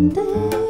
and then